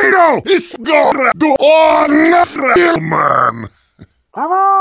Tornado is gonna do on man. Come on!